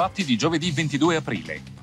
fatti di giovedì 22 aprile.